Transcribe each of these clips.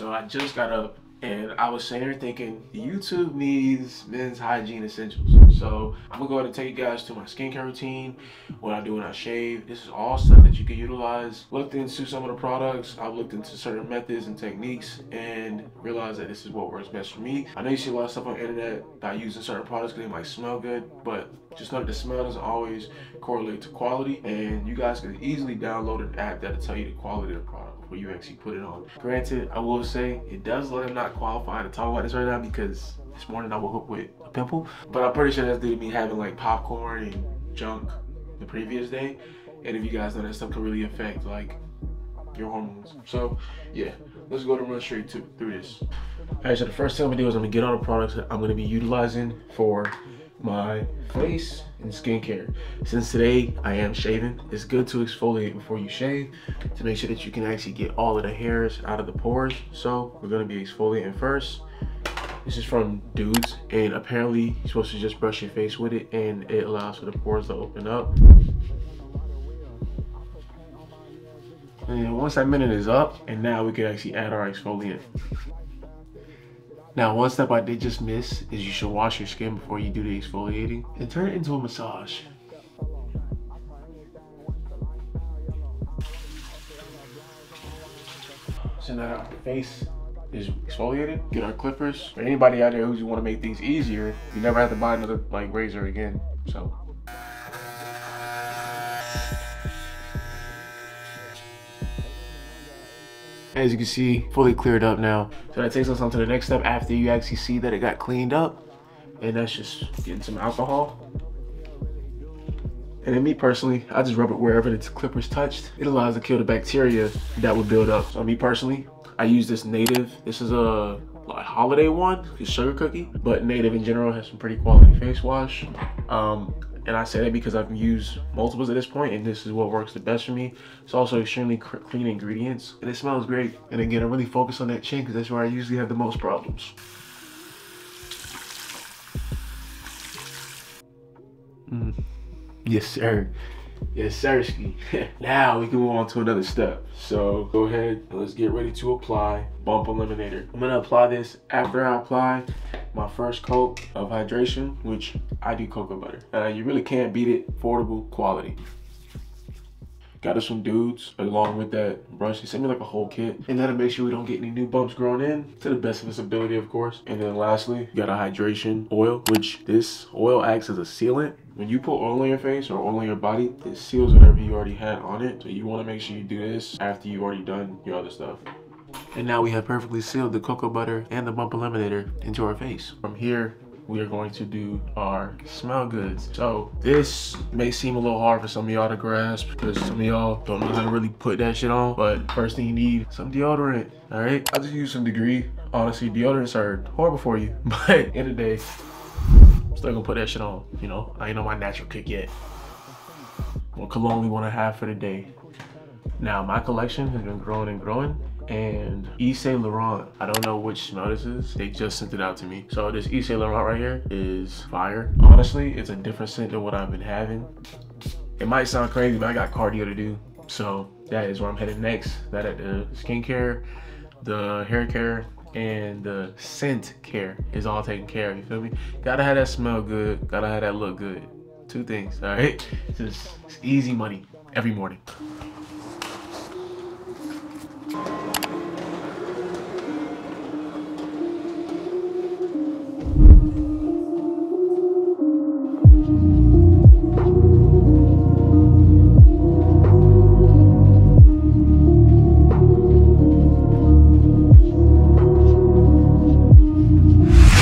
I just got up and I was sitting here thinking YouTube needs men's hygiene essentials. So I'm gonna go ahead and take you guys to my skincare routine, what I do when I shave. This is all stuff that you can utilize. Looked into some of the products, I've looked into certain methods and techniques and realized that this is what works best for me. I know you see a lot of stuff on the internet that using certain products because they might smell good, but just know that the smell doesn't always correlate to quality and you guys can easily download an app that'll tell you the quality of the product before you actually put it on. Granted, I will say it does let him not qualify to talk about this right now because this morning I woke up with a pimple. But I'm pretty sure that's due to me having like popcorn and junk the previous day. And if you guys know that stuff can really affect like your hormones. So yeah, let's go to run straight to through this. Alright, so the first thing I'm gonna do is I'm gonna get all the products that I'm gonna be utilizing for my face and skincare. Since today I am shaving, it's good to exfoliate before you shave to make sure that you can actually get all of the hairs out of the pores. So we're gonna be exfoliating first. This is from Dudes, and apparently you're supposed to just brush your face with it and it allows for the pores to open up. And once that minute is up, and now we can actually add our exfoliant. Now, one step I did just miss is you should wash your skin before you do the exfoliating and turn it into a massage. So now our face is exfoliated. Get our clippers. For anybody out there who who's want to make things easier, you never have to buy another like razor again. So as you can see, fully cleared up now. So that takes us on to the next step after you actually see that it got cleaned up. And that's just getting some alcohol. And then me personally, I just rub it wherever the clippers touched. It allows to kill the bacteria that would build up. So me personally, I use this native. This is a like holiday one, sugar cookie, but native in general has some pretty quality face wash. Um, and I say that because I've used multiples at this point and this is what works the best for me. It's also extremely clean ingredients and it smells great. And again, I really focus on that chin because that's where I usually have the most problems. Mm. Yes, sir. Yes, sirski. now we can move on to another step. So go ahead and let's get ready to apply Bump Eliminator. I'm gonna apply this after I apply my first coat of hydration, which I do cocoa butter. Uh, you really can't beat it, affordable quality. Got us some dudes along with that brush. He sent me like a whole kit. And that'll make sure we don't get any new bumps growing in to the best of its ability, of course. And then lastly, you got a hydration oil, which this oil acts as a sealant. When you put oil on your face or oil on your body, it seals whatever you already had on it. So you want to make sure you do this after you've already done your other stuff. And now we have perfectly sealed the cocoa butter and the bump eliminator into our face. From here, we are going to do our smell goods. So this may seem a little hard for some of y'all to grasp because some of y'all don't know how to really put that shit on. But first thing you need, some deodorant, all right? I just use some degree. Honestly, deodorants are horrible for you. But in the day, I'm still gonna put that shit on. You know, I ain't on my natural kick yet. What cologne we wanna have for the day. Now, my collection has been growing and growing and Yves Saint Laurent. I don't know which smell this is. They just sent it out to me. So this Yves Saint Laurent right here is fire. Honestly, it's a different scent than what I've been having. It might sound crazy, but I got cardio to do. So that is where I'm headed next. That at the skincare, the hair care, and the scent care is all taken care of. You feel me? Gotta have that smell good. Gotta have that look good. Two things, all right? Just easy money every morning.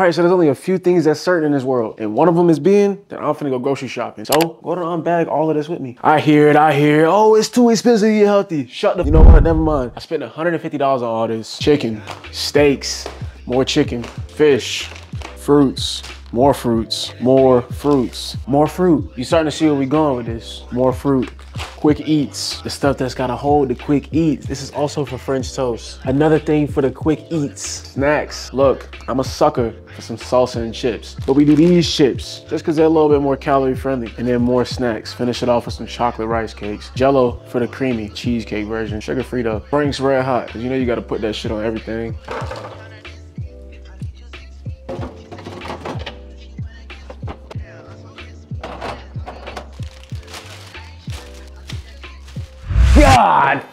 All right, so there's only a few things that's certain in this world. And one of them is being that I'm finna go grocery shopping. So go to unbag all of this with me. I hear it, I hear it. Oh, it's too expensive to eat healthy. Shut the, you know what, never mind. I spent $150 on all this. Chicken, steaks, more chicken, fish, fruits, More fruits, more fruits, more fruit. You starting to see where we going with this. More fruit. Quick eats, the stuff that's gotta hold the quick eats. This is also for French toast. Another thing for the quick eats, snacks. Look, I'm a sucker for some salsa and chips, but we do these chips just cause they're a little bit more calorie friendly. And then more snacks. Finish it off with some chocolate rice cakes. Jello for the creamy cheesecake version. Sugar free though. Frank's red hot, cause you know you gotta put that shit on everything. God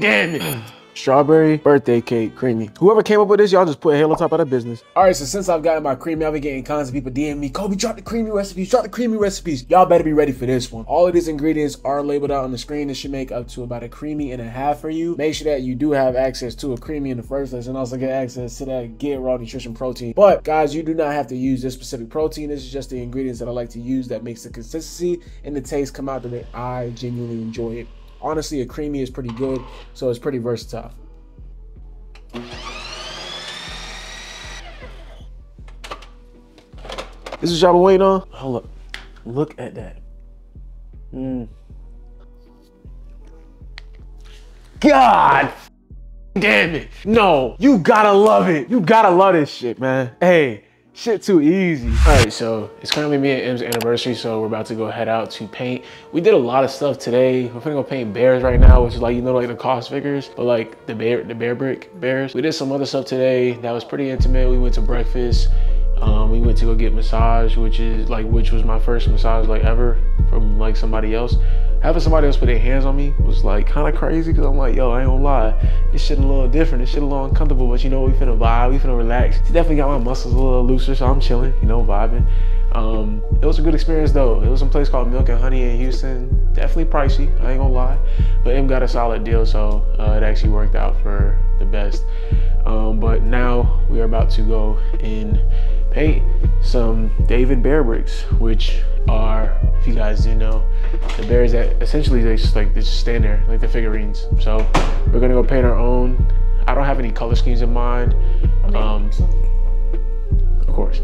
damn it. Strawberry birthday cake, creamy. Whoever came up with this, y'all just put hell on top of that business. All right, so since I've gotten my Creami, I've been getting constant people DM me, Colby, drop the Creami recipes, drop the Creami recipes. Y'all better be ready for this one. All of these ingredients are labeled out on the screen. This should make up to about a Creami and a half for you. Make sure that you do have access to a Creami in the first place and also get access to that Get Raw Nutrition protein. But guys, you do not have to use this specific protein. This is just the ingredients that I like to use that makes the consistency and the taste come out the way I genuinely enjoy it. Honestly, a Creami is pretty good, so it's pretty versatile. This is what y'all been waiting on? Hold up. Look at that. Mm. God damn it. No, you gotta love it. You gotta love this shit, man. Hey, Shit too easy. All right, so it's currently me and M's anniversary, so we're about to go head out to paint. We did a lot of stuff today. We're gonna go paint bears right now, which is like, you know, like the KAWS figures, but like the bear, the Bearbrick bears. We did some other stuff today that was pretty intimate. We went to breakfast. Um, we went to go get massage, which is like which was my first massage like ever from like somebody else. Having somebody else put their hands on me was like kind of crazy because I'm like, yo, I ain't gonna lie, this shit a little different, this shit a little uncomfortable, but you know we finna vibe, we finna relax. She definitely got my muscles a little looser, so I'm chilling, you know, vibing. Um, it was a good experience though. It was some place called Milk and Honey in Houston. Definitely pricey, I ain't gonna lie, but M got a solid deal, so uh, it actually worked out for the best. Um, but now we are about to go in some David Bearbricks, which are, if you guys do know, the bears that essentially they just like they just stand there like the figurines. So we're gonna go paint our own. I don't have any color schemes in mind. Um, of course.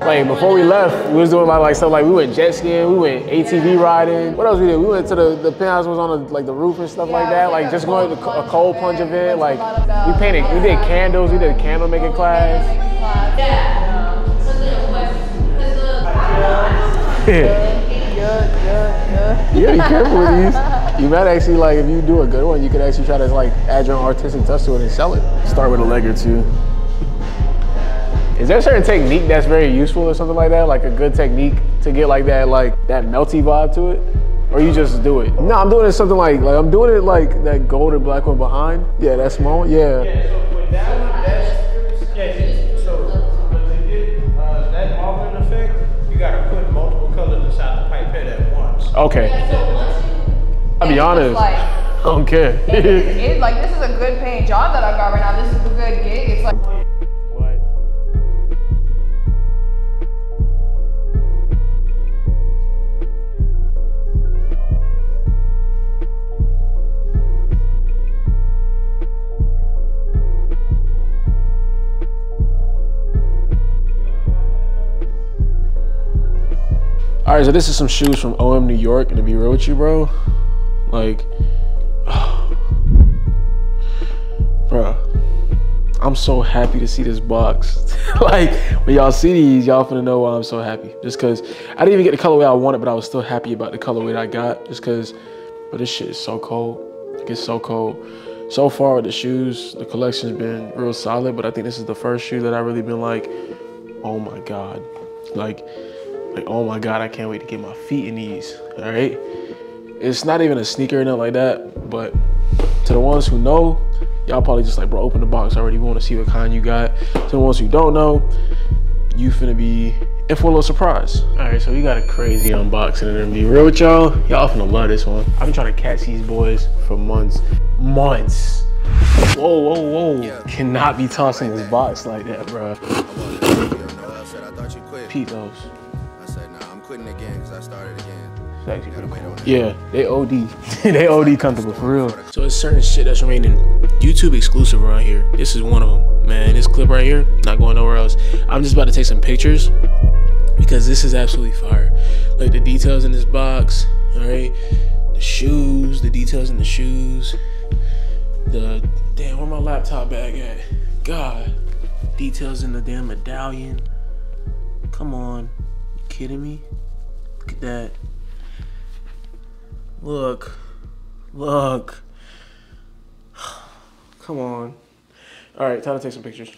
Like before we left, we was doing like, like stuff like we went jet skiing, we went ATV riding. What else we did? We went to the the penthouse was on the, like the roof and stuff yeah, like that. Like just going to a cold plunge event. Like we painted, we did candles, we did a candle making class. Yeah. yeah, be careful with these. You might actually like if you do a good one, you could actually try to like add your own artistic touch to it and sell it. Start with a leg or two. Is there a certain technique that's very useful or something like that? Like a good technique to get like that, like that melty vibe to it? Or you just do it? No, I'm doing it something like, like I'm doing it like that gold and black one behind. Yeah, that small, yeah. Yeah, so with that one, that's, yeah, so when they get uh, that Malvern effect, you gotta put multiple colors inside the pipette at once. Okay. Yeah, so I'll be honest. Like, I don't care. it, it, like, this is a good paint job that I got right now. This is a good gig. It's like, All right, so this is some shoes from OM New York, and to be real with you, bro, like, bro, I'm so happy to see this box. like, when y'all see these, y'all finna know why I'm so happy. Just cause I didn't even get the colorway I wanted, but I was still happy about the colorway that I got. Just cause, but this shit is so cold. It gets so cold. So far with the shoes, the collection's been real solid, but I think this is the first shoe that I really been like, oh my God. Like, like, oh my God, I can't wait to get my feet in these, all right? It's not even a sneaker or nothing like that, but to the ones who know, y'all probably just like, bro, open the box already. We want to see what kind you got. To the ones who don't know, you finna be in for a little surprise. All right, so we got a crazy unboxing and to be real with y'all, y'all finna love this one. I've been trying to catch these boys for months, months. Whoa, whoa, whoa. Yeah. Cannot be tossing this box like that, bro. Pete those quitting again because I started again. Actually cool. Yeah, they OD. they OD comfortable, for real. So it's certain shit that's remaining YouTube exclusive around here. This is one of them. Man, this clip right here, not going nowhere else. I'm just about to take some pictures because this is absolutely fire. Like the details in this box, all right? The shoes, the details in the shoes. The, damn, where my laptop bag at? God. Details in the damn medallion. Come on. Kidding me? Look at that. Look. Look. Come on. All right, time to take some pictures.